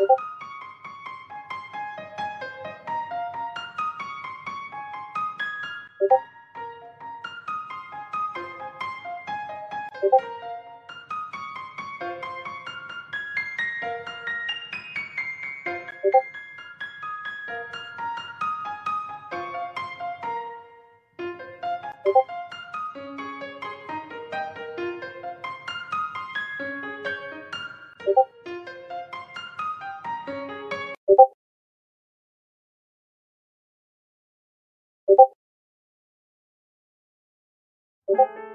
you you